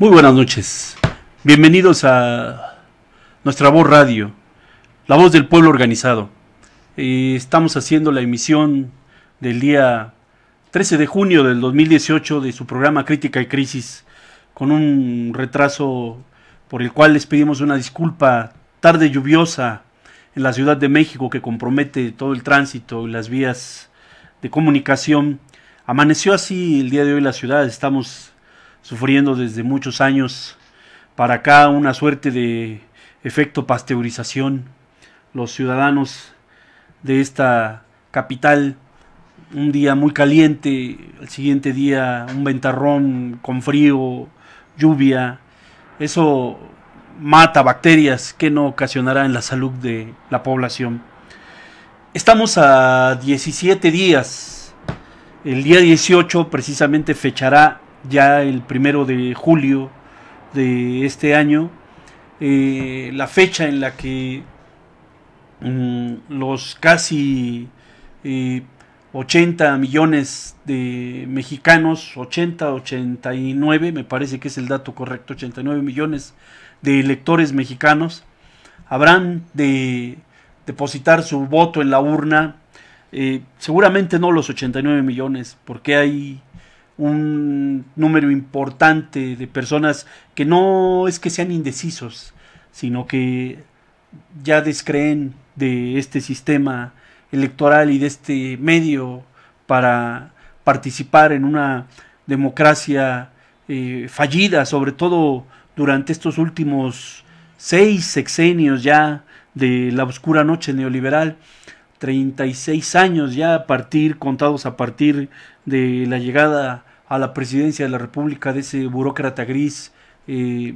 Muy buenas noches. Bienvenidos a nuestra voz radio, la voz del pueblo organizado. Eh, estamos haciendo la emisión del día 13 de junio del 2018 de su programa Crítica y Crisis, con un retraso por el cual les pedimos una disculpa, tarde lluviosa en la Ciudad de México que compromete todo el tránsito y las vías de comunicación. Amaneció así el día de hoy la ciudad, estamos sufriendo desde muchos años para acá una suerte de efecto pasteurización. Los ciudadanos de esta capital, un día muy caliente, el siguiente día un ventarrón con frío, lluvia, eso mata bacterias que no ocasionará en la salud de la población. Estamos a 17 días. El día 18 precisamente fechará ya el primero de julio de este año, eh, la fecha en la que mm, los casi 80 eh, millones de mexicanos, 80, 89, me parece que es el dato correcto, 89 millones de electores mexicanos, habrán de depositar su voto en la urna, eh, seguramente no los 89 millones, porque hay un número importante de personas que no es que sean indecisos, sino que ya descreen de este sistema electoral y de este medio para participar en una democracia eh, fallida, sobre todo durante estos últimos seis sexenios ya de la oscura noche neoliberal, 36 años ya a partir, contados a partir de la llegada a la presidencia de la República de ese burócrata gris, eh,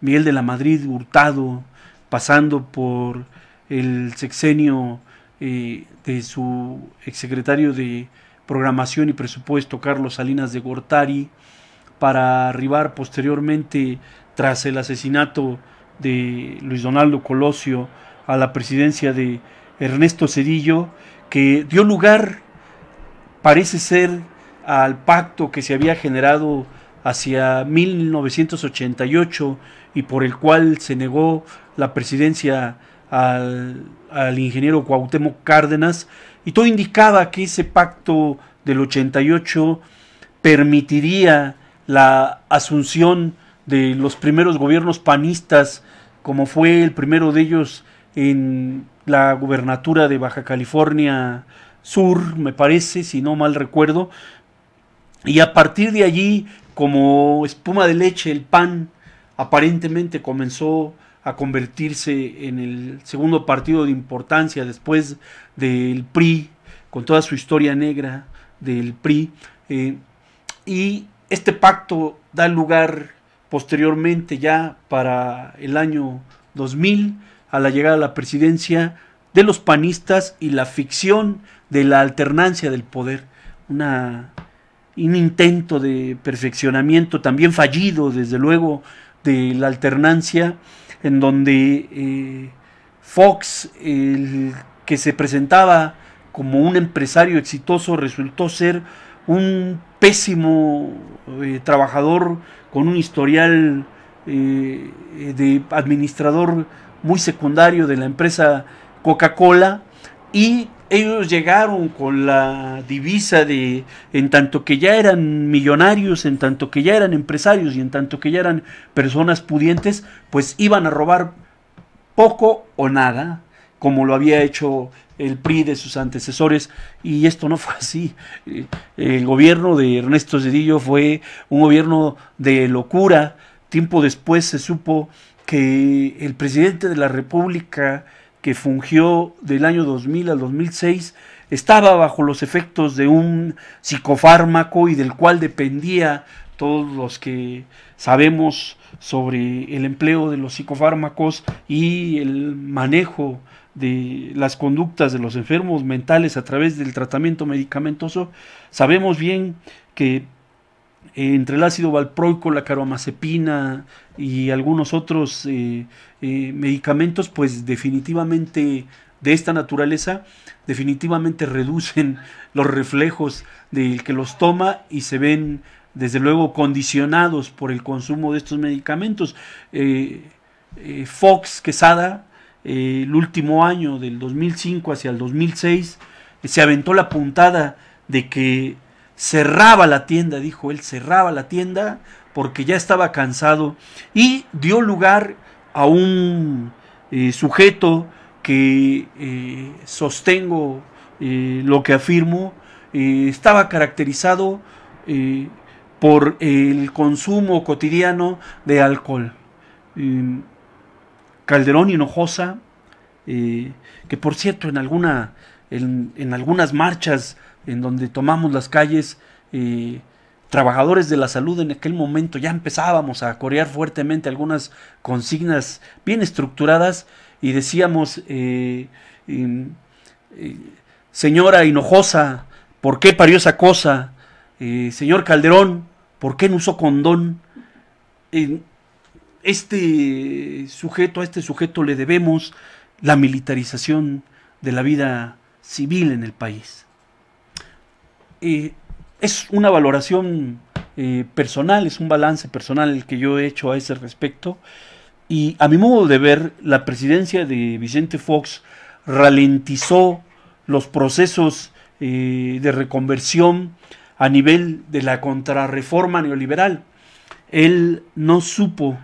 Miguel de la Madrid Hurtado, pasando por el sexenio eh, de su exsecretario de Programación y Presupuesto, Carlos Salinas de Gortari, para arribar posteriormente, tras el asesinato de Luis Donaldo Colosio, a la presidencia de Ernesto Cedillo, que dio lugar, parece ser, al pacto que se había generado hacia 1988 y por el cual se negó la presidencia al, ingeniero Cuauhtémoc Cárdenas y todo indicaba que ese pacto del 88 permitiría la asunción de los primeros gobiernos panistas como fue el primero de ellos en la gubernatura de Baja California Sur, me parece, si no mal recuerdo, y a partir de allí, como espuma de leche, el PAN aparentemente comenzó a convertirse en el segundo partido de importancia después del PRI, con toda su historia negra del PRI. Eh, y este pacto da lugar posteriormente ya para el año 2000 a la llegada a la presidencia de los panistas y la ficción de la alternancia del poder. Una un intento de perfeccionamiento también fallido, desde luego, de la alternancia, en donde eh, Fox, el que se presentaba como un empresario exitoso, resultó ser un pésimo eh, trabajador con un historial eh, de administrador muy secundario de la empresa Coca-Cola y ellos llegaron con la divisa de, en tanto que ya eran millonarios, en tanto que ya eran empresarios y en tanto que ya eran personas pudientes, pues iban a robar poco o nada, como lo había hecho el PRI de sus antecesores, y esto no fue así. El gobierno de Ernesto Zedillo fue un gobierno de locura. Tiempo después se supo que el presidente de la República que fungió del año 2000 al 2006 estaba bajo los efectos de un psicofármaco y del cual dependía todos los que sabemos sobre el empleo de los psicofármacos y el manejo de las conductas de los enfermos mentales a través del tratamiento medicamentoso, sabemos bien que entre el ácido valproico, la caromazepina y algunos otros eh, eh, medicamentos, pues definitivamente de esta naturaleza, definitivamente reducen los reflejos del que los toma y se ven desde luego condicionados por el consumo de estos medicamentos. Eh, eh, Fox Quesada, eh, el último año del 2005 hacia el 2006, se aventó la puntada de que cerraba la tienda, dijo él, cerraba la tienda porque ya estaba cansado y dio lugar a un sujeto que sostengo lo que afirmo, estaba caracterizado por el consumo cotidiano de alcohol. Calderón Hinojosa, eh, que por cierto en, alguna, en, algunas marchas en donde tomamos las calles, eh, trabajadores de la salud en aquel momento ya empezábamos a corear fuertemente algunas consignas bien estructuradas y decíamos, eh, señora Hinojosa, ¿por qué parió esa cosa? señor Calderón, ¿Por qué no usó condón? este sujeto, a este sujeto le debemos la militarización de la vida civil en el país. Es una valoración eh, personal, es un balance personal el que yo he hecho a ese respecto. Y a mi modo de ver, la presidencia de Vicente Fox ralentizó los procesos eh, de reconversión a nivel de la contrarreforma neoliberal. Él no supo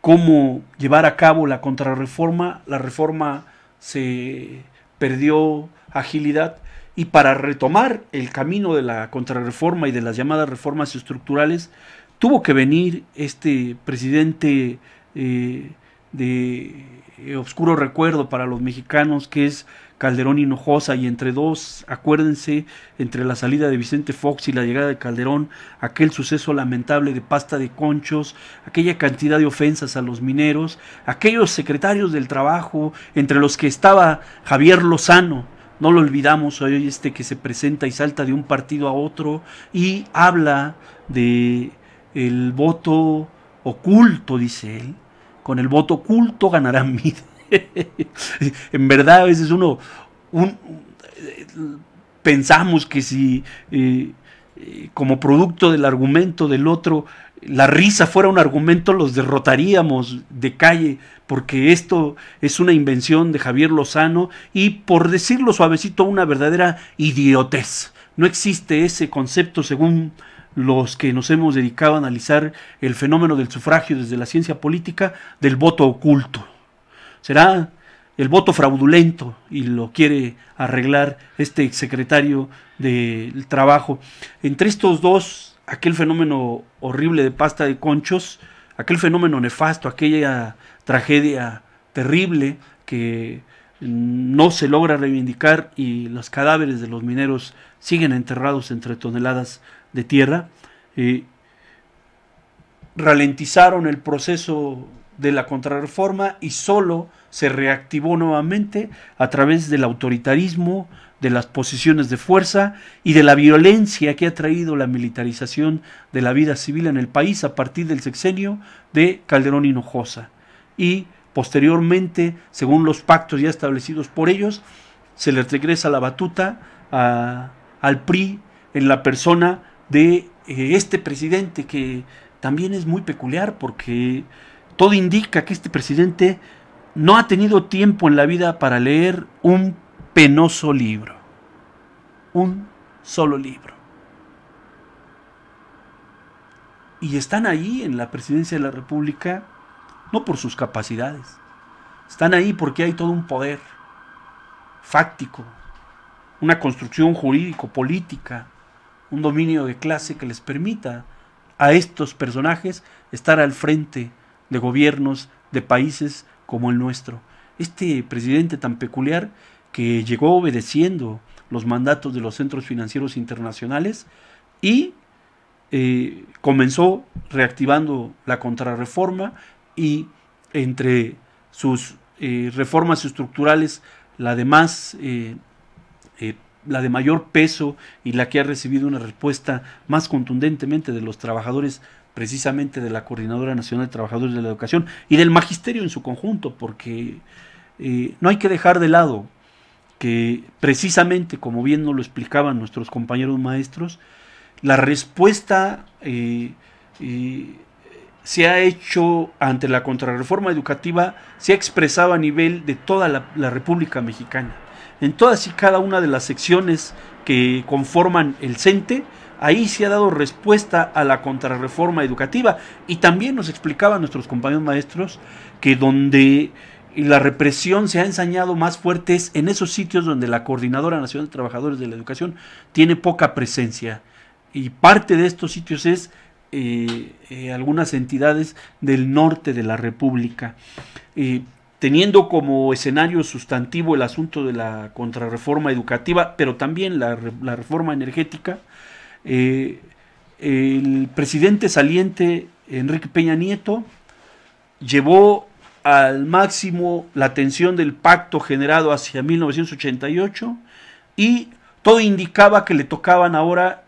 cómo llevar a cabo la contrarreforma, la reforma se perdió agilidad y para retomar el camino de la contrarreforma y de las llamadas reformas estructurales, tuvo que venir este presidente eh, de oscuro recuerdo para los mexicanos, que es Calderón Hinojosa. Y entre dos, acuérdense, entre la salida de Vicente Fox y la llegada de Calderón, aquel suceso lamentable de pasta de conchos, aquella cantidad de ofensas a los mineros, aquellos secretarios del trabajo, entre los que estaba Javier Lozano, no lo olvidamos, hoy este que se presenta y salta de un partido a otro y habla de el voto oculto, dice él, con el voto oculto ganarán mil. en verdad, a veces uno pensamos que si eh, eh, como producto del argumento del otro la risa fuera un argumento, los derrotaríamos de calle, porque esto es una invención de Javier Lozano y, por decirlo suavecito, una verdadera idiotez. No existe ese concepto según los que nos hemos dedicado a analizar el fenómeno del sufragio desde la ciencia política del voto oculto será el voto fraudulento y lo quiere arreglar este secretario del trabajo. Entre estos dos, aquel fenómeno horrible de pasta de conchos, aquel fenómeno nefasto, aquella tragedia terrible que no se logra reivindicar y los cadáveres de los mineros siguen enterrados entre toneladas de tierra, eh, ralentizaron el proceso de la contrarreforma y solo se reactivó nuevamente a través del autoritarismo, de las posiciones de fuerza y de la violencia que ha traído la militarización de la vida civil en el país a partir del sexenio de Calderón Hinojosa. Y posteriormente, según los pactos ya establecidos por ellos, se les regresa la batuta al PRI en la persona de eh, este presidente que también es muy peculiar porque todo indica que este presidente no ha tenido tiempo en la vida para leer un penoso libro. Un solo libro. Y están ahí en la presidencia de la República no por sus capacidades. Están ahí porque hay todo un poder fáctico, una construcción jurídico-política, un dominio de clase que les permita a estos personajes estar al frente de gobiernos de países como el nuestro. Este presidente tan peculiar que llegó obedeciendo los mandatos de los centros financieros internacionales y eh, comenzó reactivando la contrarreforma y entre sus eh, reformas estructurales la de más eh, la de mayor peso y la que ha recibido una respuesta más contundentemente de los trabajadores precisamente de la Coordinadora Nacional de Trabajadores de la Educación y del Magisterio en su conjunto, porque eh, no hay que dejar de lado que precisamente, como bien nos lo explicaban nuestros compañeros maestros, la respuesta eh, eh, se ha hecho ante la contrarreforma educativa, se ha expresado a nivel de toda la, la República Mexicana. En todas y cada una de las secciones que conforman el CENTE, ahí se ha dado respuesta a la contrarreforma educativa. Y también nos explicaban nuestros compañeros maestros que donde la represión se ha ensañado más fuerte es en esos sitios donde la Coordinadora Nacional de Trabajadores de la Educación tiene poca presencia. Y parte de estos sitios es eh, eh, algunas entidades del norte de la República. Eh, teniendo como escenario sustantivo el asunto de la contrarreforma educativa, pero también la, la reforma energética, eh, el presidente saliente Enrique Peña Nieto llevó al máximo la tensión del pacto generado hacia 1988 y todo indicaba que le tocaban ahora,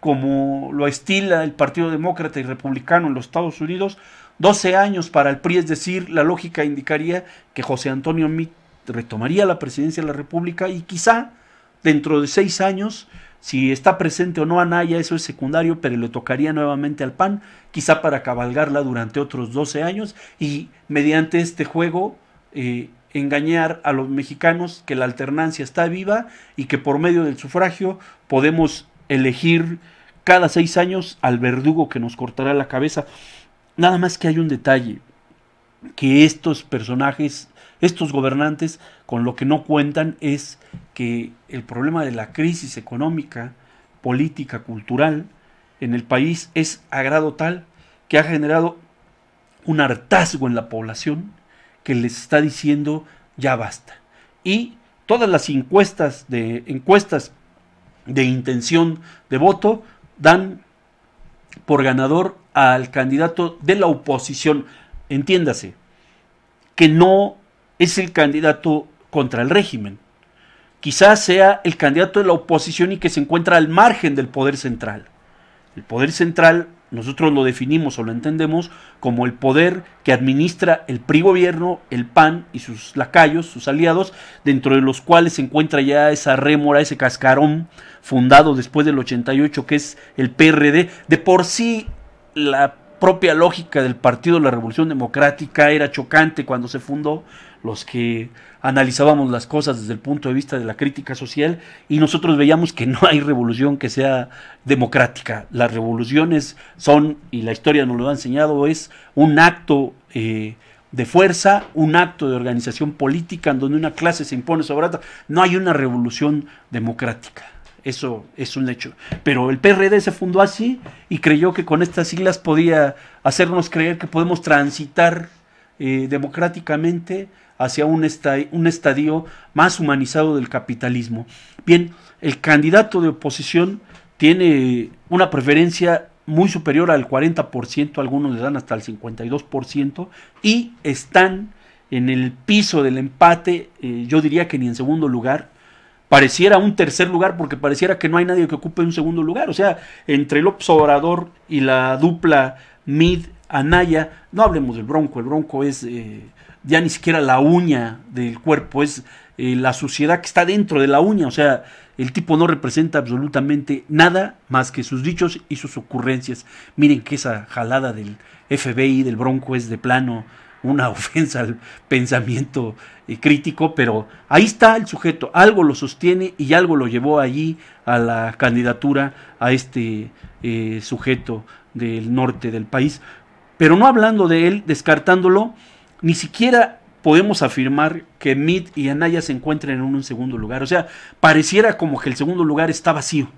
como lo estila el Partido Demócrata y Republicano en los Estados Unidos, 12 años para el PRI, es decir, la lógica indicaría que José Antonio Mit retomaría la presidencia de la República y quizá dentro de seis años si está presente o no Anaya, eso es secundario, pero le tocaría nuevamente al PAN, quizá para cabalgarla durante otros 12 años y mediante este juego eh, engañar a los mexicanos que la alternancia está viva y que por medio del sufragio podemos elegir cada seis años al verdugo que nos cortará la cabeza. Nada más que hay un detalle, que estos personajes estos gobernantes con lo que no cuentan es que el problema de la crisis económica, política, cultural en el país es a grado tal que ha generado un hartazgo en la población que les está diciendo ya basta. Y todas las encuestas de encuestas de intención de voto dan por ganador al candidato de la oposición. Entiéndase, que no es el candidato contra el régimen. Quizás sea el candidato de la oposición y que se encuentra al margen del poder central. El poder central nosotros lo definimos o lo entendemos como el poder que administra el PRI gobierno, el PAN y sus lacayos, sus aliados, dentro de los cuales se encuentra ya esa rémora, ese cascarón fundado después del 88 que es el PRD. De por sí la propia lógica del Partido de la Revolución Democrática era chocante cuando se fundó, los que analizábamos las cosas desde el punto de vista de la crítica social y nosotros veíamos que no hay revolución que sea democrática. Las revoluciones son, y la historia nos lo ha enseñado, es un acto eh, de fuerza, un acto de organización política en donde una clase se impone sobre otra. No hay una revolución democrática. Eso es un hecho. Pero el PRD se fundó así y creyó que con estas siglas podía hacernos creer que podemos transitar eh, democráticamente hacia un, un estadio más humanizado del capitalismo. Bien, el candidato de oposición tiene una preferencia muy superior al 40%, algunos le dan hasta el 52%, y están en el piso del empate, eh, yo diría que ni en segundo lugar, pareciera un tercer lugar porque pareciera que no hay nadie que ocupe un segundo lugar, o sea, entre el Obrador y la dupla Mid Anaya, no hablemos del Bronco, el Bronco es eh, ya ni siquiera la uña del cuerpo, es eh, la suciedad que está dentro de la uña, o sea, el tipo no representa absolutamente nada más que sus dichos y sus ocurrencias. Miren que esa jalada del FBI, del Bronco, es de plano una ofensa al pensamiento eh, crítico, pero ahí está el sujeto, algo lo sostiene y algo lo llevó allí a la candidatura a este eh, sujeto del norte del país. Pero no hablando de él, descartándolo, ni siquiera podemos afirmar que Mid y Anaya se encuentren en un segundo lugar. O sea, pareciera como que el segundo lugar está vacío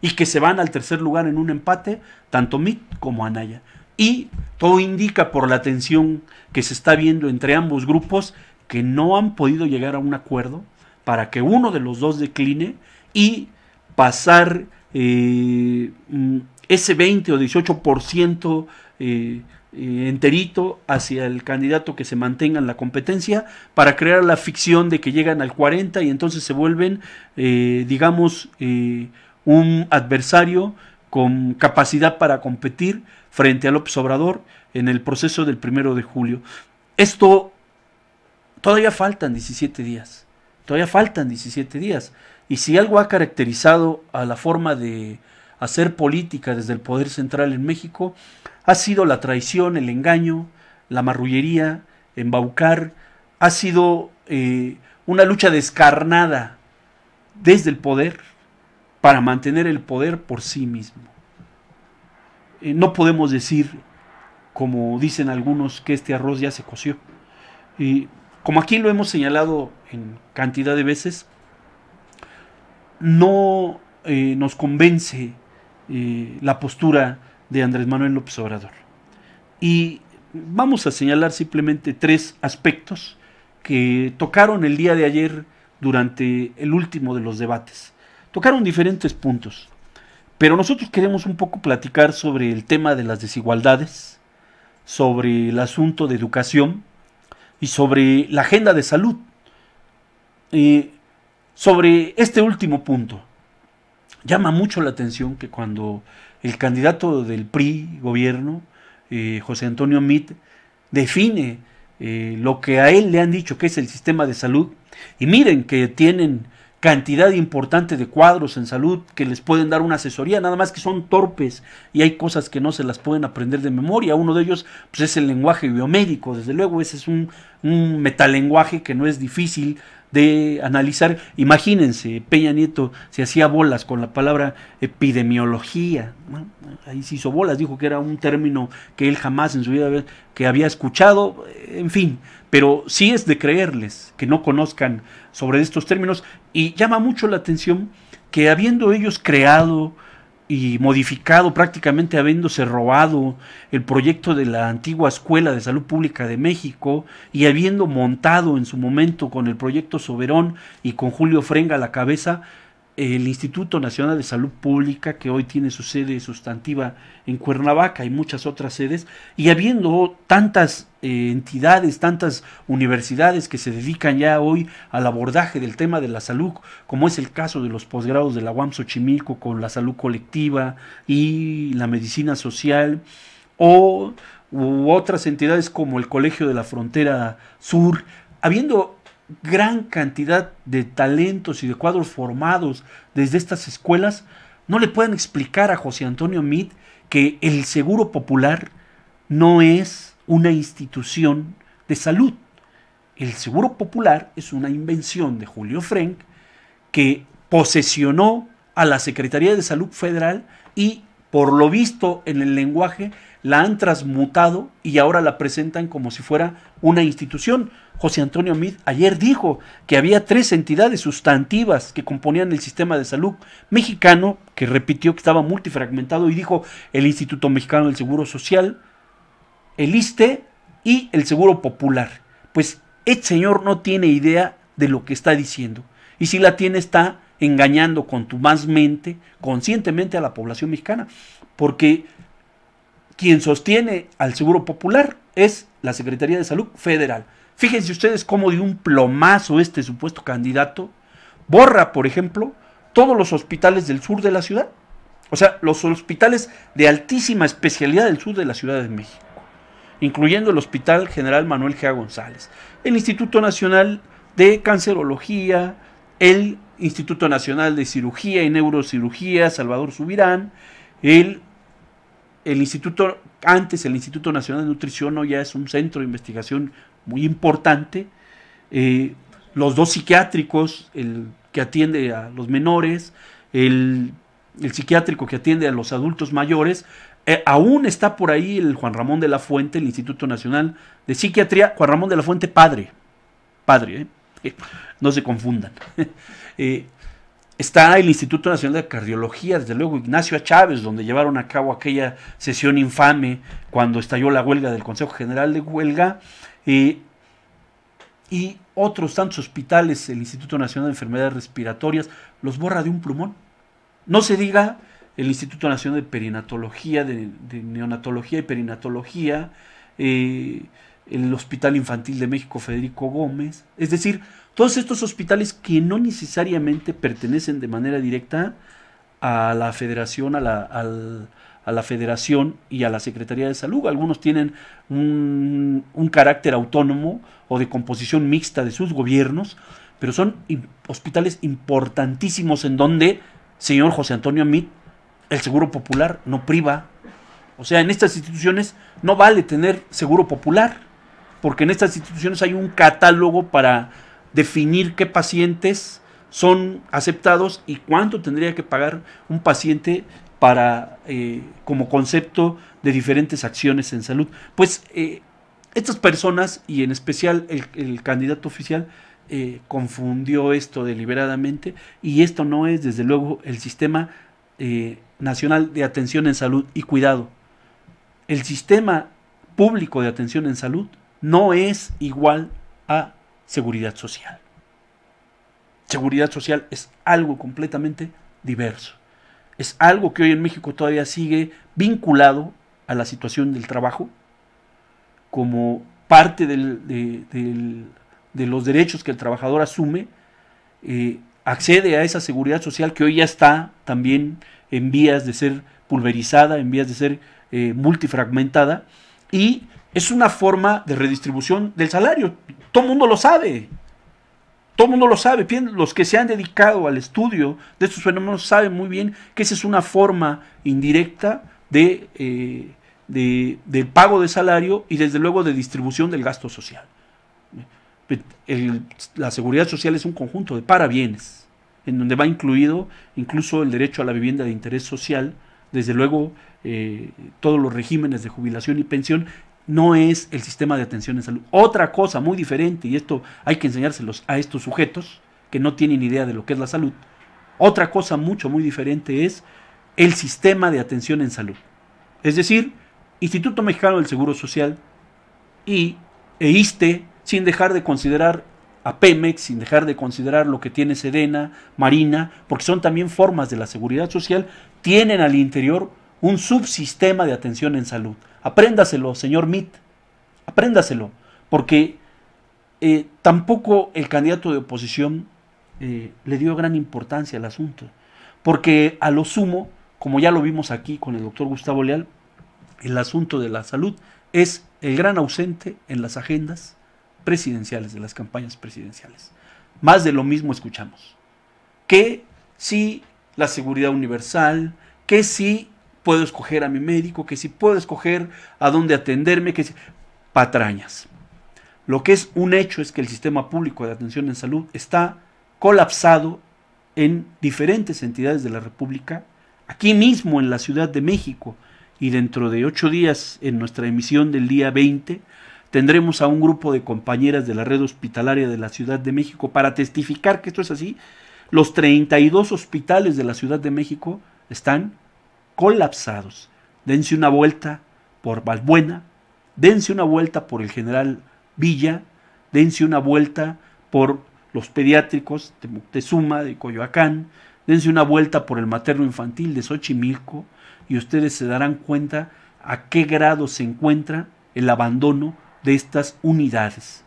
y que se van al tercer lugar en un empate, tanto Mid como Anaya. Y todo indica por la tensión que se está viendo entre ambos grupos que no han podido llegar a un acuerdo para que uno de los dos decline y pasar eh, mm, ese 20 o 18% eh, eh, enterito hacia el candidato que se mantenga en la competencia para crear la ficción de que llegan al 40 y entonces se vuelven, eh, digamos, un adversario con capacidad para competir frente a López Obrador en el proceso del primero de julio. Esto todavía faltan 17 días, todavía faltan 17 días. Y si algo ha caracterizado a la forma de hacer política desde el poder central en México ha sido la traición, el engaño, la marrullería, embaucar, ha sido eh, una lucha descarnada desde el poder para mantener el poder por sí mismo. Eh, no podemos decir, como dicen algunos, que este arroz ya se coció. Y como aquí lo hemos señalado en cantidad de veces, no eh, nos convence eh, la postura de Andrés Manuel López Obrador. Y vamos a señalar simplemente tres aspectos que tocaron el día de ayer durante el último de los debates. Tocaron diferentes puntos, pero nosotros queremos un poco platicar sobre el tema de las desigualdades, sobre el asunto de educación y sobre la agenda de salud. Eh, sobre este último punto, llama mucho la atención que cuando el candidato del PRI gobierno, eh, José Antonio Mit, define eh, lo que a él le han dicho que es el sistema de salud, y miren que tienen cantidad importante de cuadros en salud que les pueden dar una asesoría, nada más que son torpes y hay cosas que no se las pueden aprender de memoria. Uno de ellos pues, es el lenguaje biomédico, desde luego ese es un, metalenguaje que no es difícil de analizar. Imagínense, Peña Nieto se hacía bolas con la palabra epidemiología. ahí se hizo bolas, dijo que era un término que él jamás en su vida que había escuchado, en fin. Pero sí es de creerles que no conozcan sobre estos términos y llama mucho la atención que habiendo ellos creado y modificado, prácticamente habiéndose robado el proyecto de la antigua Escuela de Salud Pública de México y habiendo montado en su momento con el proyecto Soberón y con Julio Frenga a la cabeza el Instituto Nacional de Salud Pública, que hoy tiene su sede sustantiva en Cuernavaca y muchas otras sedes, y habiendo tantas eh, entidades, tantas universidades que se dedican ya hoy al abordaje del tema de la salud, como es el caso de los posgrados de la UAM Xochimilco con la salud colectiva y la medicina social, o u otras entidades como el Colegio de la Frontera Sur, habiendo gran cantidad de talentos y de cuadros formados desde estas escuelas, no le pueden explicar a José Antonio Meade que el Seguro Popular no es una institución de salud. El Seguro Popular es una invención de Julio Frank que posesionó a la Secretaría de Salud Federal y, por lo visto en el lenguaje, la han transmutado y ahora la presentan como si fuera una institución. José Antonio Mid ayer dijo que había tres entidades sustantivas que componían el sistema de salud mexicano, que repitió que estaba multifragmentado y dijo el Instituto Mexicano del Seguro Social, el ISTE y el Seguro Popular. Pues el señor no tiene idea de lo que está diciendo. Y si la tiene está engañando contumazmente, conscientemente a la población mexicana, porque quien sostiene al Seguro Popular es la Secretaría de Salud Federal. Fíjense ustedes cómo de un plomazo este supuesto candidato borra, por ejemplo, todos los hospitales del sur de la ciudad. O sea, los hospitales de altísima especialidad del sur de la Ciudad de México, incluyendo el Hospital General Manuel G. González, el Instituto Nacional de Cancerología, el Instituto Nacional de Cirugía y Neurocirugía, Salvador Subirán, el, el Instituto, antes el Instituto Nacional de Nutrición, hoy ya es un centro de investigación muy importante. Eh, los dos psiquiátricos, el que atiende a los menores, el, psiquiátrico que atiende a los adultos mayores, eh, aún está por ahí el Juan Ramón de la Fuente, el Instituto Nacional de Psiquiatría, Juan Ramón de la Fuente padre, padre, ¿eh? no se confundan. está el Instituto Nacional de Cardiología, desde luego Ignacio Chávez, donde llevaron a cabo aquella sesión infame cuando estalló la huelga del Consejo General de Huelga, y otros tantos hospitales, el Instituto Nacional de Enfermedades Respiratorias, los borra de un plumón. No se diga el Instituto Nacional de Perinatología, de, Neonatología y Perinatología, eh, el Hospital Infantil de México Federico Gómez, es decir, todos estos hospitales que no necesariamente pertenecen de manera directa a la federación, a la, a la Federación y a la Secretaría de Salud. Algunos tienen un, carácter autónomo o de composición mixta de sus gobiernos, pero son hospitales importantísimos en donde señor José Antonio Amit el seguro popular no priva. O sea, en estas instituciones no vale tener seguro popular, porque en estas instituciones hay un catálogo para definir qué pacientes son aceptados y cuánto tendría que pagar un paciente para eh, como concepto de diferentes acciones en salud. Pues eh, estas personas y en especial el, candidato oficial eh, confundió esto deliberadamente y esto no es desde luego el sistema nacional de atención en salud y cuidado. El sistema público de atención en salud no es igual a seguridad social seguridad social es algo completamente diverso. Es algo que hoy en México todavía sigue vinculado a la situación del trabajo como parte de, los derechos que el trabajador asume, eh, accede a esa seguridad social que hoy ya está también en vías de ser pulverizada, en vías de ser eh, multifragmentada, y es una forma de redistribución del salario. Todo el mundo lo sabe. Todo el mundo lo sabe, los que se han dedicado al estudio de estos fenómenos saben muy bien que esa es una forma indirecta de, eh, del pago de salario y desde luego de distribución del gasto social. la seguridad social es un conjunto de parabienes, en donde va incluido incluso el derecho a la vivienda de interés social, desde luego eh, todos los regímenes de jubilación y pensión no es el sistema de atención en salud. Otra cosa muy diferente, y esto hay que enseñárselos a estos sujetos que no tienen idea de lo que es la salud, otra cosa mucho, muy diferente es el sistema de atención en salud. Es decir, Instituto Mexicano del Seguro Social y EISTE, sin dejar de considerar a Pemex, sin dejar de considerar lo que tiene Sedena, Marina, porque son también formas de la seguridad social, tienen al interior un subsistema de atención en salud. Apréndaselo, señor Mitt, apréndaselo, porque eh, tampoco el candidato de oposición eh, le dio gran importancia al asunto, porque a lo sumo, como ya lo vimos aquí con el doctor Gustavo Leal, el asunto de la salud es el gran ausente en las agendas presidenciales, de las campañas presidenciales. Más de lo mismo escuchamos. Que si la seguridad universal, que si puedo escoger a mi médico, que si puedo escoger a dónde atenderme, que si... patrañas. Lo que es un hecho es que el sistema público de atención en salud está colapsado en diferentes entidades de la República, aquí mismo en la Ciudad de México, y dentro de ocho días, en nuestra emisión del día 20, tendremos a un grupo de compañeras de la red hospitalaria de la Ciudad de México para testificar que esto es así. Los 32 hospitales de la Ciudad de México están colapsados. Dense una vuelta por Valbuena, dense una vuelta por el general Villa, dense una vuelta por los pediátricos de Moctezuma, de Coyoacán, dense una vuelta por el materno infantil de Xochimilco y ustedes se darán cuenta a qué grado se encuentra el abandono de estas unidades.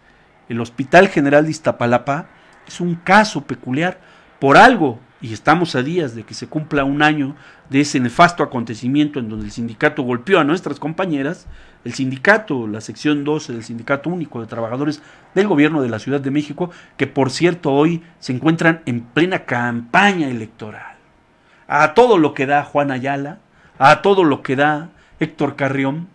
El Hospital General de Iztapalapa es un caso peculiar. Por algo y estamos a días de que se cumpla un año de ese nefasto acontecimiento en donde el sindicato golpeó a nuestras compañeras, el sindicato, la sección 12 del Sindicato Único de Trabajadores del Gobierno de la Ciudad de México, que por cierto hoy se encuentran en plena campaña electoral. A todo lo que da Juan Ayala, a todo lo que da Héctor Carrión,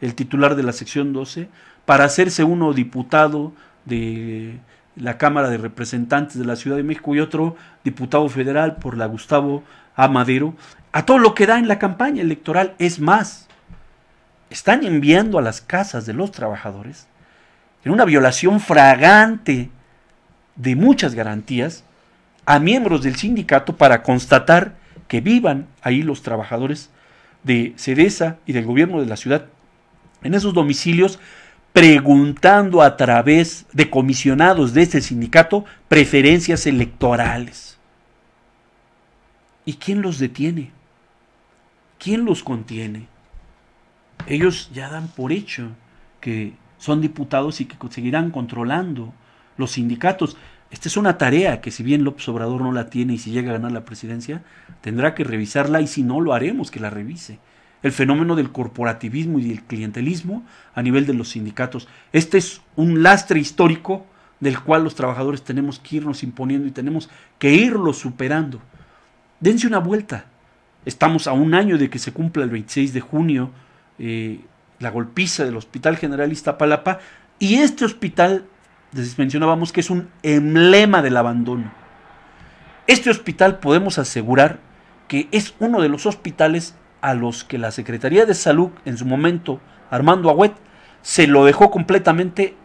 el titular de la sección 12, para hacerse uno diputado de la Cámara de Representantes de la Ciudad de México y otro diputado federal por la Gustavo A. Madero, a todo lo que da en la campaña electoral. Es más, están enviando a las casas de los trabajadores en una violación fragante de muchas garantías a miembros del sindicato para constatar que vivan ahí los trabajadores de Cedesa y del gobierno de la ciudad en esos domicilios preguntando a través de comisionados de este sindicato preferencias electorales. ¿Y quién los detiene? ¿Quién los contiene? Ellos ya dan por hecho que son diputados y que seguirán controlando los sindicatos. Esta es una tarea que si bien López Obrador no la tiene y si llega a ganar la presidencia, tendrá que revisarla y si no lo haremos que la revise el fenómeno del corporativismo y del clientelismo a nivel de los sindicatos. Este es un lastre histórico del cual los trabajadores tenemos que irnos imponiendo y tenemos que irlo superando. Dense una vuelta Estamos a un año de que se cumpla el 26 de junio eh, la golpiza del Hospital General Iztapalapa y este hospital, les mencionábamos que es un emblema del abandono. Este hospital podemos asegurar que es uno de los hospitales a los que la Secretaría de Salud en su momento, Armando Agüet, se lo dejó completamente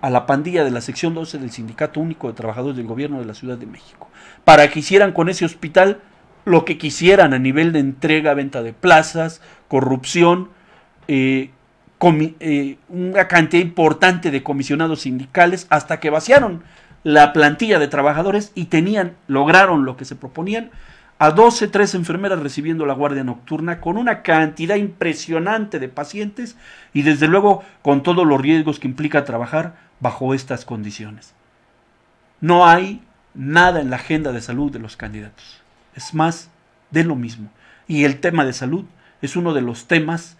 a la pandilla de la sección 12 del Sindicato Único de Trabajadores del Gobierno de la Ciudad de México, para que hicieran con ese hospital lo que quisieran a nivel de entrega, venta de plazas, corrupción, eh, eh, una cantidad importante de comisionados sindicales, hasta que vaciaron la plantilla de trabajadores y tenían, lograron lo que se proponían, a 12, 13 enfermeras recibiendo la guardia nocturna con una cantidad impresionante de pacientes y desde luego con todos los riesgos que implica trabajar bajo estas condiciones. No hay nada en la agenda de salud de los candidatos. Es más de lo mismo. Y el tema de salud es uno de los temas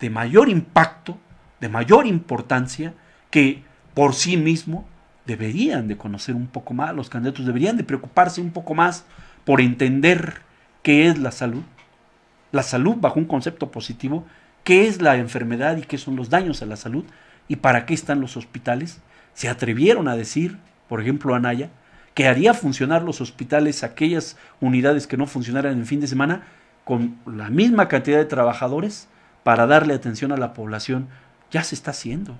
de mayor impacto, de mayor importancia, que por sí mismo deberían de conocer un poco más, los candidatos deberían de preocuparse un poco más por entender qué es la salud, la salud bajo un concepto positivo, qué es la enfermedad y qué son los daños a la salud y para qué están los hospitales. Se atrevieron a decir, por ejemplo, Anaya, que haría funcionar los hospitales, aquellas unidades que no funcionaran en fin de semana, con la misma cantidad de trabajadores para darle atención a la población. Ya se está haciendo.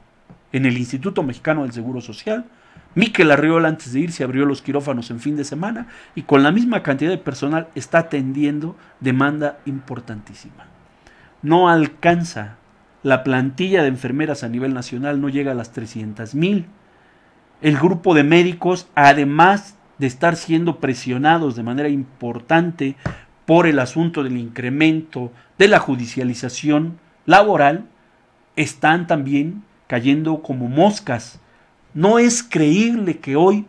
En el Instituto Mexicano del Seguro Social, Miquel Arriola antes de irse abrió los quirófanos en fin de semana y con la misma cantidad de personal está atendiendo demanda importantísima. No alcanza la plantilla de enfermeras a nivel nacional, no llega a las 300 mil. El grupo de médicos, además de estar siendo presionados de manera importante por el asunto del incremento de la judicialización laboral, están también cayendo como moscas no es creíble que hoy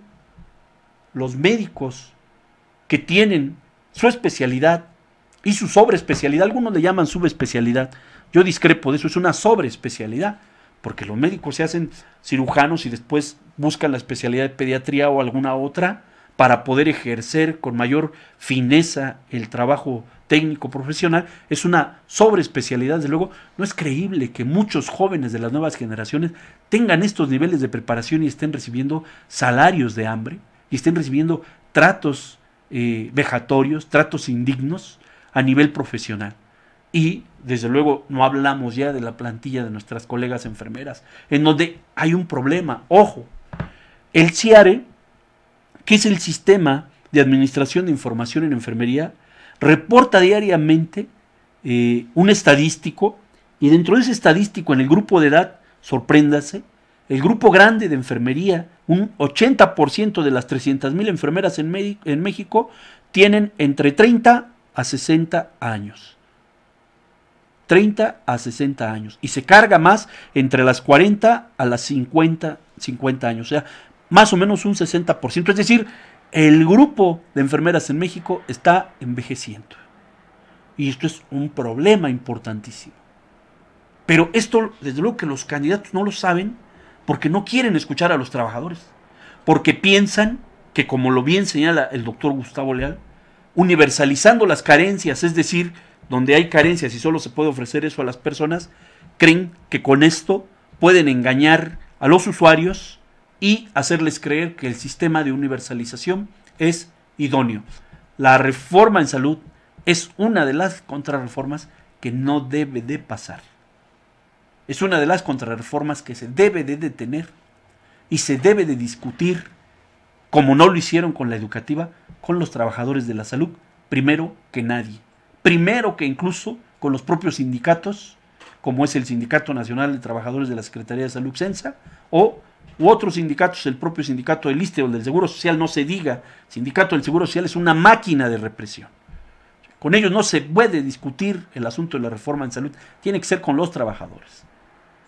los médicos que tienen su especialidad y su sobreespecialidad, algunos le llaman subespecialidad, yo discrepo de eso, es una sobreespecialidad, porque los médicos se hacen cirujanos y después buscan la especialidad de pediatría o alguna otra para poder ejercer con mayor fineza el trabajo técnico profesional, es una sobreespecialidad, desde luego, no es creíble que muchos jóvenes de las nuevas generaciones tengan estos niveles de preparación y estén recibiendo salarios de hambre y estén recibiendo tratos eh, vejatorios, tratos indignos a nivel profesional. Y desde luego no hablamos ya de la plantilla de nuestras colegas enfermeras, en donde hay un problema. Ojo, el CIARE, que es el sistema de administración de información en enfermería, reporta diariamente eh, un estadístico y dentro de ese estadístico en el grupo de edad, sorpréndase, el grupo grande de enfermería, un 80% de las 300.000 enfermeras en, en México tienen entre 30 a 60 años. 30 a 60 años. Y se carga más entre las 40 a las 50, 50 años. O sea, más o menos un 60%. Es decir, el grupo de enfermeras en México está envejeciendo. Y esto es un problema importantísimo. Pero esto, desde luego que los candidatos no lo saben porque no quieren escuchar a los trabajadores. Porque piensan que, como lo bien señala el doctor Gustavo Leal, universalizando las carencias, es decir, donde hay carencias y solo se puede ofrecer eso a las personas, creen que con esto pueden engañar a los usuarios y hacerles creer que el sistema de universalización es idóneo. La reforma en salud es una de las contrarreformas que no debe de pasar. Es una de las contrarreformas que se debe de detener y se debe de discutir, como no lo hicieron con la educativa, con los trabajadores de la salud, primero que nadie. Primero que incluso con los propios sindicatos, como es el Sindicato Nacional de Trabajadores de la Secretaría de Salud Censa, o u otros sindicatos, el propio sindicato del ISTE o del Seguro Social, no se diga, sindicato del Seguro Social es una máquina de represión. Con ellos no se puede discutir el asunto de la reforma en salud, tiene que ser con los trabajadores.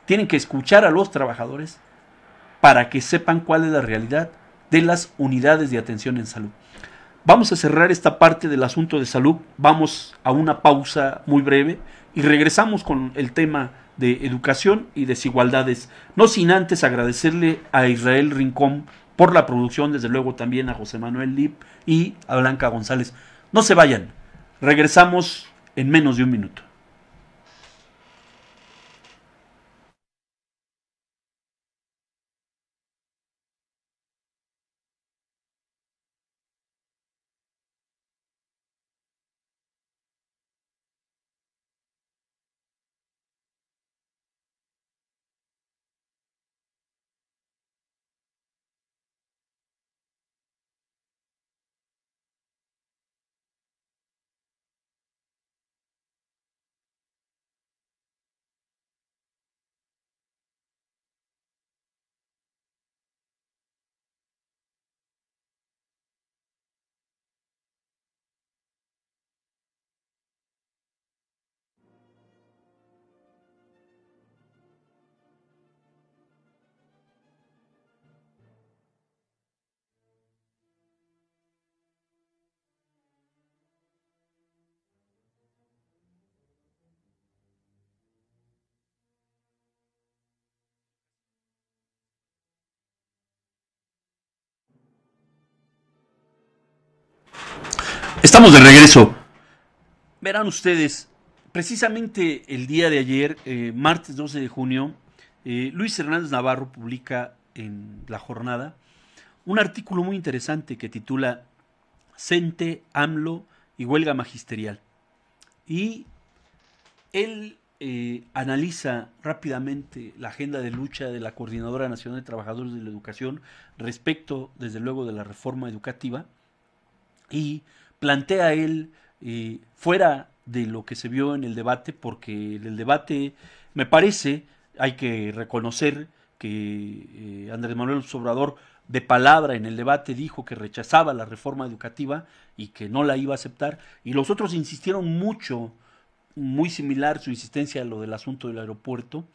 Tienen que escuchar a los trabajadores para que sepan cuál es la realidad de las unidades de atención en salud. Vamos a cerrar esta parte del asunto de salud, vamos a una pausa muy breve y regresamos con el tema de educación y desigualdades. No sin antes agradecerle a Israel Rincón por la producción, desde luego también a José Manuel Lip y a Blanca González. No se vayan, Regresamos en menos de un minuto. Estamos de regreso. Verán ustedes, precisamente el día de ayer, eh, martes 12 de junio, eh, Luis Hernández Navarro publica en La Jornada un artículo muy interesante que titula Cente, AMLO y huelga magisterial. Y él eh, analiza rápidamente la agenda de lucha de la Coordinadora Nacional de Trabajadores de la Educación respecto, desde luego, de la reforma educativa y plantea él eh, fuera de lo que se vio en el debate, porque el debate me parece, hay que reconocer que eh, Andrés Manuel Sobrador de palabra en el debate dijo que rechazaba la reforma educativa y que no la iba a aceptar, y los otros insistieron mucho, muy similar su insistencia a lo del asunto del aeropuerto,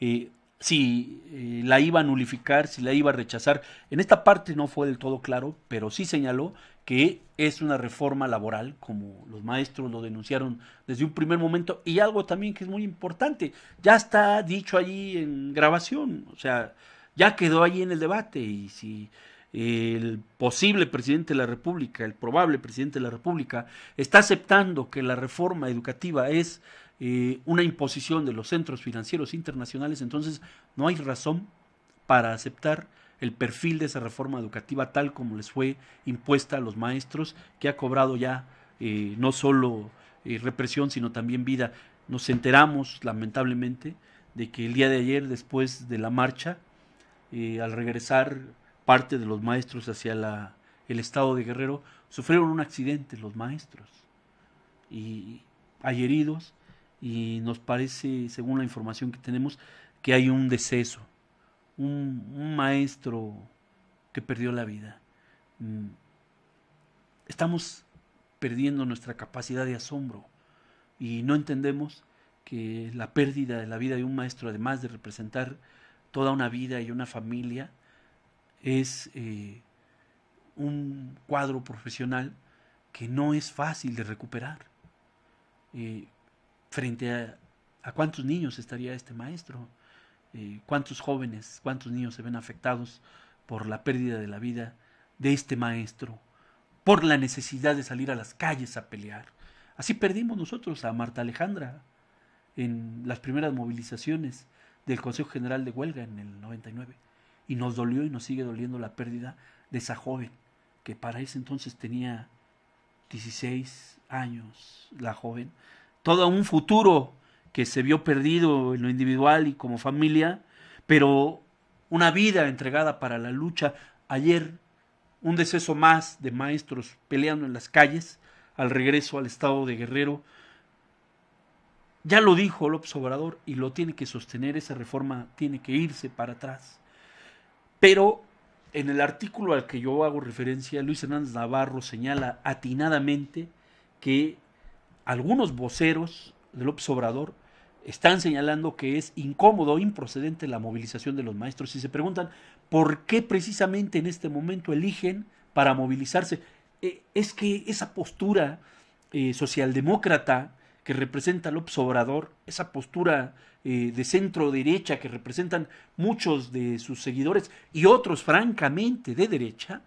eh, si eh, la iba a nulificar, si la iba a rechazar. En esta parte no fue del todo claro, pero sí señaló que es una reforma laboral, como los maestros lo denunciaron desde un primer momento, y algo también que es muy importante, ya está dicho allí en grabación, o sea, ya quedó allí en el debate, y si el posible presidente de la República, el probable presidente de la República, está aceptando que la reforma educativa es eh, una imposición de los centros financieros internacionales, entonces no hay razón para aceptar el perfil de esa reforma educativa tal como les fue impuesta a los maestros, que ha cobrado ya eh, no solo eh, represión, sino también vida. Nos enteramos, lamentablemente, de que el día de ayer, después de la marcha, al regresar parte de los maestros hacia la, el estado de Guerrero, sufrieron un accidente los maestros. Y hay heridos, y nos parece, según la información que tenemos, que hay un deceso, un, maestro que perdió la vida. Mm. Estamos perdiendo nuestra capacidad de asombro y no entendemos que la pérdida de la vida de un maestro, además de representar toda una vida y una familia, es eh, un cuadro profesional que no es fácil de recuperar. Eh, frente a, cuántos niños estaría este maestro, eh, cuántos jóvenes, cuántos niños se ven afectados por la pérdida de la vida de este maestro, por la necesidad de salir a las calles a pelear. Así perdimos nosotros a Marta Alejandra en las primeras movilizaciones del Consejo General de Huelga en el 99. Y nos dolió y nos sigue doliendo la pérdida de esa joven, que para ese entonces tenía 16 años, la joven, todo un futuro que se vio perdido en lo individual y como familia, pero una vida entregada para la lucha. Ayer un deceso más de maestros peleando en las calles al regreso al estado de Guerrero. Ya lo dijo López Obrador y lo tiene que sostener, esa reforma tiene que irse para atrás. Pero en el artículo al que yo hago referencia, Luis Hernández Navarro señala atinadamente que algunos voceros del Obrador están señalando que es incómodo, improcedente la movilización de los maestros y se preguntan por qué precisamente en este momento eligen para movilizarse. Eh, es que esa postura eh, socialdemócrata que representa López Obrador, esa postura eh, de centro derecha que representan muchos de sus seguidores y otros francamente de derecha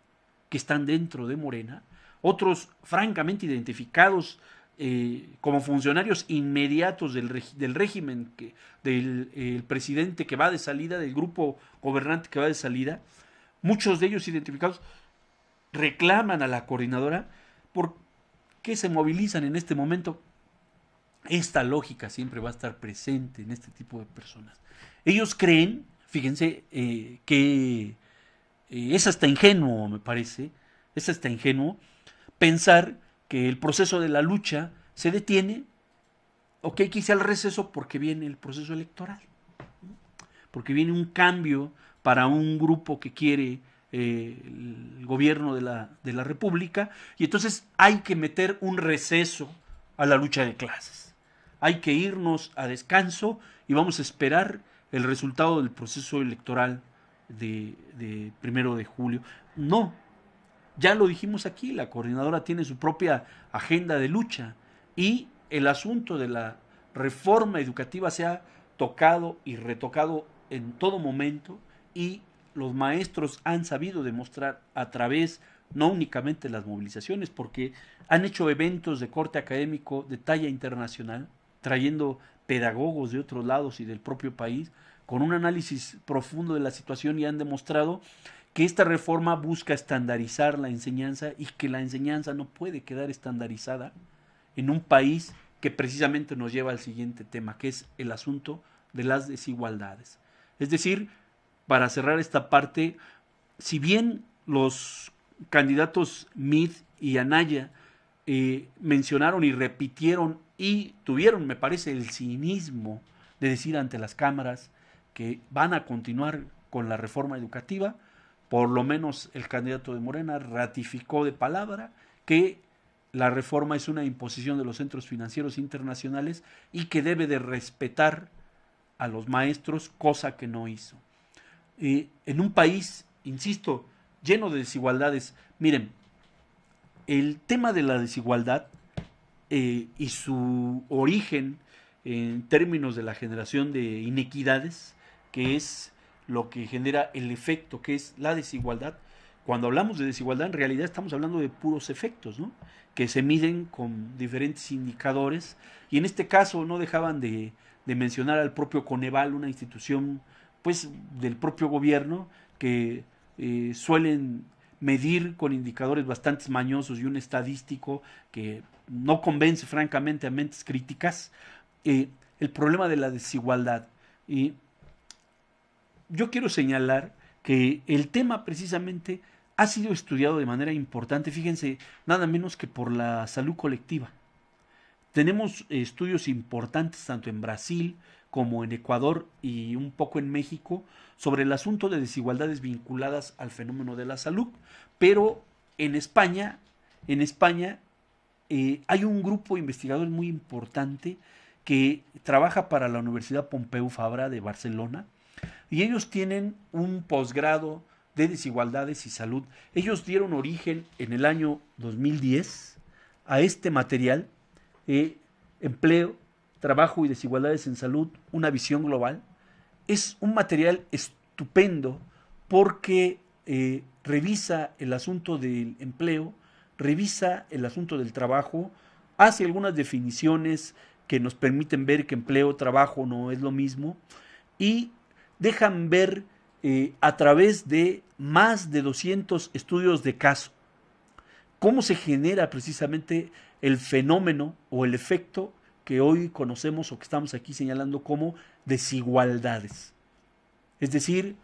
que están dentro de Morena, otros francamente identificados eh, como funcionarios inmediatos del, del régimen, que, del presidente que va de salida, del grupo gobernante que va de salida, muchos de ellos identificados reclaman a la coordinadora por qué se movilizan en este momento. Esta lógica siempre va a estar presente en este tipo de personas. Ellos creen, fíjense, eh, que eh, es hasta ingenuo, me parece, es hasta ingenuo pensar que el proceso de la lucha se detiene o que hay que irse al receso porque viene el proceso electoral, porque viene un cambio para un grupo que quiere eh, el gobierno de la, de la República y entonces hay que meter un receso a la lucha de clases. Hay que irnos a descanso y vamos a esperar el resultado del proceso electoral de, de primero de julio. No, ya lo dijimos aquí, la coordinadora tiene su propia agenda de lucha y el asunto de la reforma educativa se ha tocado y retocado en todo momento y los maestros han sabido demostrar a través no únicamente las movilizaciones, porque han hecho eventos de corte académico de talla internacional, trayendo pedagogos de otros lados y del propio país, con un análisis profundo de la situación y han demostrado que esta reforma busca estandarizar la enseñanza y que la enseñanza no puede quedar estandarizada en un país que precisamente nos lleva al siguiente tema, que es el asunto de las desigualdades. Es decir, para cerrar esta parte, si bien los candidatos Mid y Anaya eh, mencionaron y repitieron y tuvieron, me parece, el cinismo de decir ante las cámaras que van a continuar con la reforma educativa, por lo menos el candidato de Morena ratificó de palabra que la reforma es una imposición de los centros financieros internacionales y que debe de respetar a los maestros, cosa que no hizo. en un país, insisto, lleno de desigualdades, miren, el tema de la desigualdad eh, y su origen en términos de la generación de inequidades, que es lo que genera el efecto que es la desigualdad. Cuando hablamos de desigualdad, en realidad estamos hablando de puros efectos, ¿no? que se miden con diferentes indicadores. Y en este caso no dejaban de, mencionar al propio Coneval, una institución pues, del propio gobierno, que eh, suelen medir con indicadores bastante mañosos y un estadístico que no convence francamente a mentes críticas, eh, el problema de la desigualdad. Y yo quiero señalar que el tema precisamente ha sido estudiado de manera importante, fíjense, nada menos que por la salud colectiva. Tenemos estudios importantes tanto en Brasil como en Ecuador y un poco en México sobre el asunto de desigualdades vinculadas al fenómeno de la salud, pero en España, en España eh, hay un grupo de investigadores muy importante que trabaja para la Universidad Pompeu Fabra de Barcelona, y ellos tienen un posgrado de desigualdades y salud. Ellos dieron origen en el año 2010 a este material, eh, empleo, trabajo y desigualdades en salud, una visión global. Es un material estupendo porque eh, revisa el asunto del empleo, revisa el asunto del trabajo, hace algunas definiciones que nos permiten ver que empleo, trabajo no es lo mismo y dejan ver eh, a través de más de 200 estudios de caso cómo se genera precisamente el fenómeno o el efecto que hoy conocemos o que estamos aquí señalando como desigualdades. Es decir,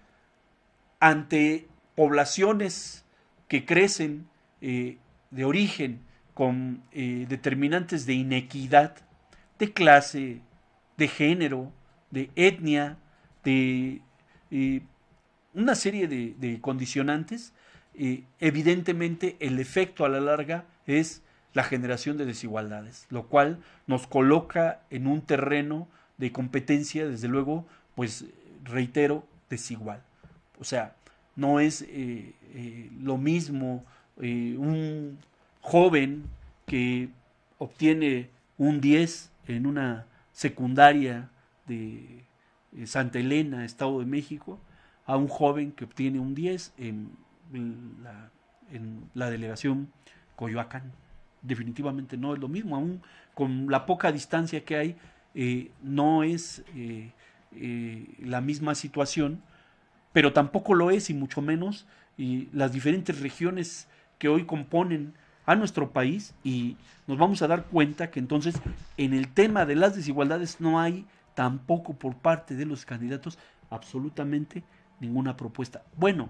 ante poblaciones que crecen eh, de origen con eh, determinantes de inequidad, de clase, de género, de etnia, de eh, una serie de, condicionantes, eh, evidentemente el efecto a la larga es la generación de desigualdades, lo cual nos coloca en un terreno de competencia, desde luego, pues reitero, desigual. O sea, no es eh, lo mismo un joven que obtiene un 10 en una secundaria de eh, Santa Elena, Estado de México, a un joven que obtiene un 10 en la, delegación Coyoacán. definitivamente no es lo mismo, aún con la poca distancia que hay, eh, no es eh, eh, la misma situación, pero tampoco lo es y mucho menos las diferentes regiones que hoy componen a nuestro país y nos vamos a dar cuenta que entonces en el tema de las desigualdades no hay tampoco por parte de los candidatos absolutamente ninguna propuesta. Bueno,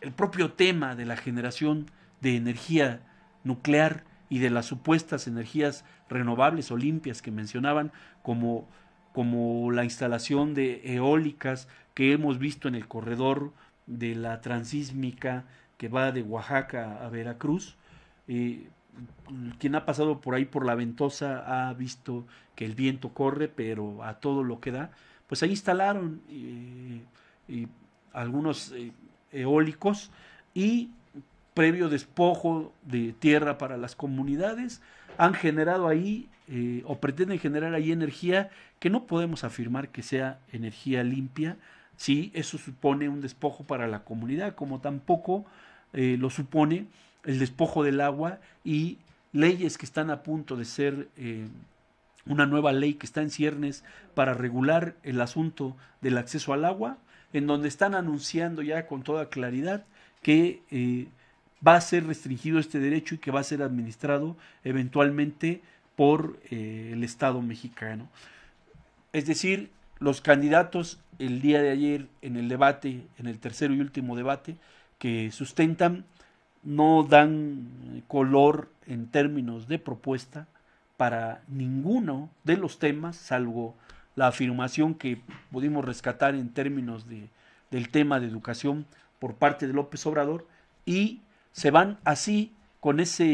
el propio tema de la generación de energía nuclear y de las supuestas energías renovables o limpias que mencionaban como, como la instalación de eólicas que hemos visto en el corredor de la transísmica que va de Oaxaca a Veracruz. Eh, quien ha pasado por ahí por la ventosa ha visto que el viento corre, pero a todo lo que da. Pues ahí instalaron eh, algunos eh, eólicos y previo despojo de tierra para las comunidades, han generado ahí eh, o pretenden generar ahí energía que no podemos afirmar que sea energía limpia, si eso supone un despojo para la comunidad, como tampoco lo supone el despojo del agua y leyes que están a punto de ser eh, una nueva ley que está en ciernes para regular el asunto del acceso al agua, en donde están anunciando ya con toda claridad que va a ser restringido este derecho y que va a ser administrado eventualmente por eh, el Estado mexicano. Es decir, los candidatos el día de ayer en el debate, en el tercero y último debate que sustentan, no dan color en términos de propuesta para ninguno de los temas, salvo la afirmación que pudimos rescatar en términos de, del tema de educación por parte de López Obrador y se van así con esa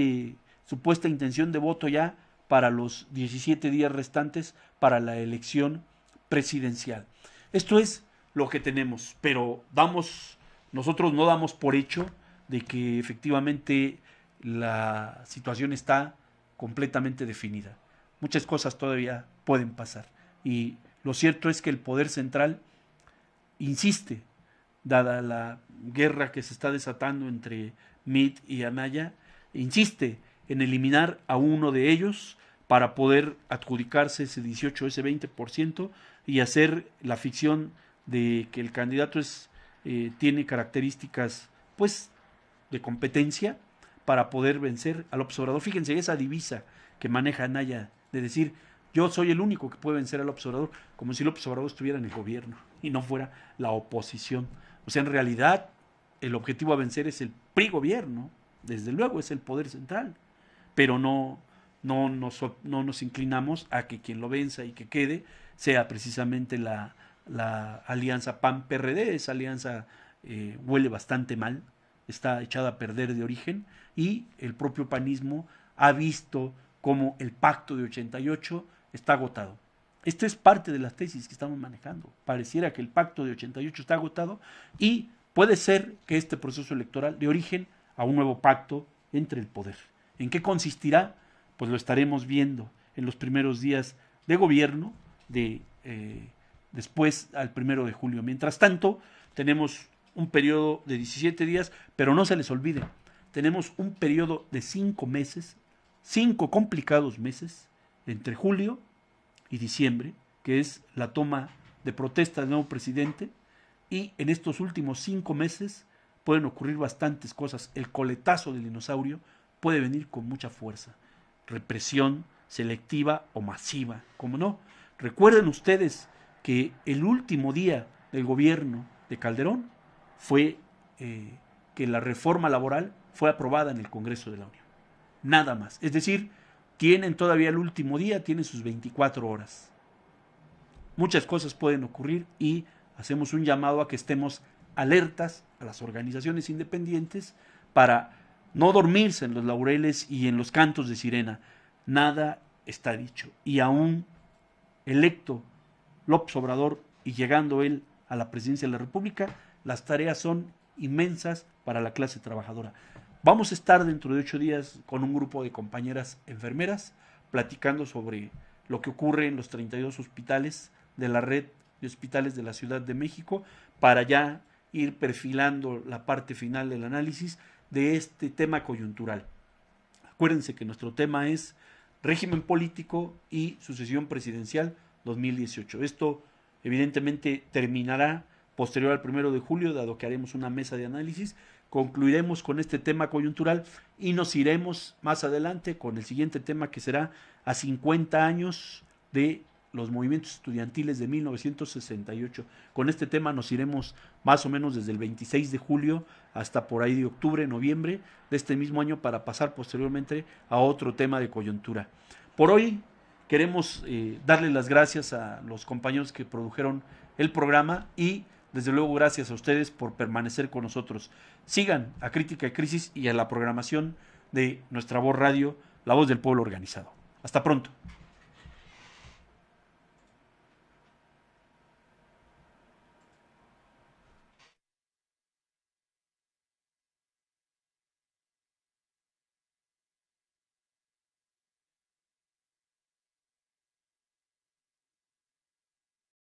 supuesta intención de voto ya para los 17 días restantes para la elección presidencial. Esto es lo que tenemos, pero damos, nosotros no damos por hecho de que efectivamente la situación está completamente definida. Muchas cosas todavía pueden pasar. Y lo cierto es que el poder central insiste, dada la guerra que se está desatando entre Meade y Anaya, insiste en eliminar a uno de ellos para poder adjudicarse ese 18, ese 20% y hacer la ficción de que el candidato es, eh, tiene características pues de competencia para poder vencer al observador. Fíjense esa divisa que maneja Anaya de decir yo soy el único que puede vencer al observador, como si el observador estuviera en el gobierno y no fuera la oposición. O sea, en realidad el objetivo a vencer es el PRI gobierno, desde luego es el poder central, pero no, no, nos, no nos inclinamos a que quien lo venza y que quede sea precisamente la, la alianza PAN-PRD, esa alianza eh, huele bastante mal, está echada a perder de origen y el propio panismo ha visto como el pacto de 88 está agotado. Esto es parte de las tesis que estamos manejando. Pareciera que el pacto de 88 está agotado y Puede ser que este proceso electoral de origen a un nuevo pacto entre el poder. ¿En qué consistirá? Pues lo estaremos viendo en los primeros días de gobierno de eh, después al primero de julio. Mientras tanto, tenemos un periodo de 17 días, pero no se les olvide, tenemos un periodo de cinco meses, cinco complicados meses, entre julio y diciembre, que es la toma de protesta del nuevo presidente, y en estos últimos cinco meses pueden ocurrir bastantes cosas. El coletazo del dinosaurio puede venir con mucha fuerza. Represión selectiva o masiva, como no. Recuerden ustedes que el último día del gobierno de Calderón fue eh, que la reforma laboral fue aprobada en el Congreso de la Unión. Nada más. Es decir, tienen todavía el último día, tienen sus 24 horas. Muchas cosas pueden ocurrir y hacemos un llamado a que estemos alertas a las organizaciones independientes para no dormirse en los laureles y en los cantos de sirena. Nada está dicho. Y aún electo López Obrador y llegando él a la presidencia de la República, las tareas son inmensas para la clase trabajadora. Vamos a estar dentro de ocho días con un grupo de compañeras enfermeras platicando sobre lo que ocurre en los 32 hospitales de la red hospitales de la Ciudad de México para ya ir perfilando la parte final del análisis de este tema coyuntural. Acuérdense que nuestro tema es régimen político y sucesión presidencial 2018. Esto evidentemente terminará posterior al primero de julio, dado que haremos una mesa de análisis. Concluiremos con este tema coyuntural y nos iremos más adelante con el siguiente tema que será a 50 años de los movimientos estudiantiles de 1968. Con este tema nos iremos más o menos desde el 26 de julio hasta por ahí de octubre, noviembre de este mismo año para pasar posteriormente a otro tema de coyuntura. Por hoy queremos eh, darle las gracias a los compañeros que produjeron el programa y desde luego gracias a ustedes por permanecer con nosotros. Sigan a Crítica y Crisis y a la programación de nuestra voz radio, La Voz del Pueblo Organizado. Hasta pronto.